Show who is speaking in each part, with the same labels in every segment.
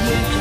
Speaker 1: You.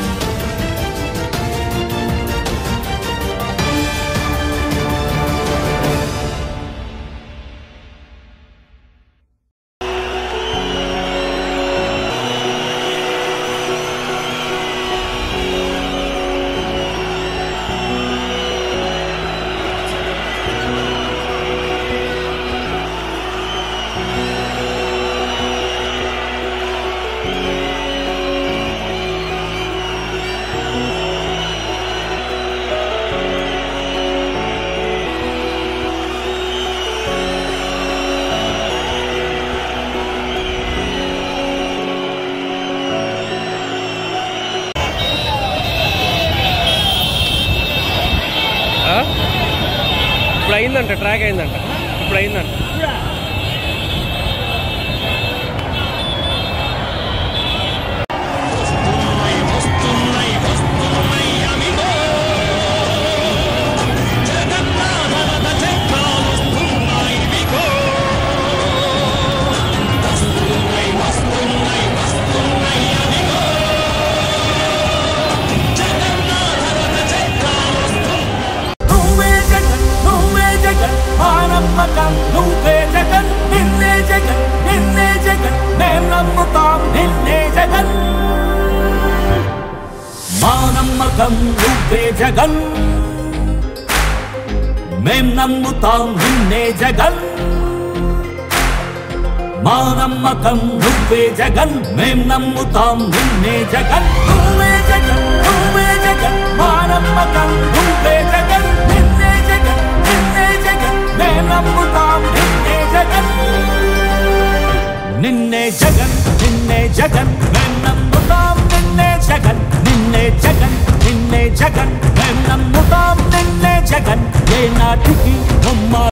Speaker 1: ఇప్పుడు అయిందంట track అయిందంట. ఇప్పుడు అయిందంట.
Speaker 2: జగం నువ్వే జగన్. మేం నమ్ముతాం నిన్నే జగన్. మా నమ్మకం నువ్వే జగన్. మేం నమ్ముతాం నిన్నే జగన్. నువ్వే జగన్ నువ్వే జగన్. మా నమ్మకం నువ్వే జగన్. నిన్నే జగన్ నిన్నే జగన్. మేం నమ్ముతాం నిన్నే జగన్. నిన్నే జగన్ నిన్నే జగన్. జగన్. మేం నమ్ముతాం నిన్నే జగన్. ఏ నాటికి బొమ్మ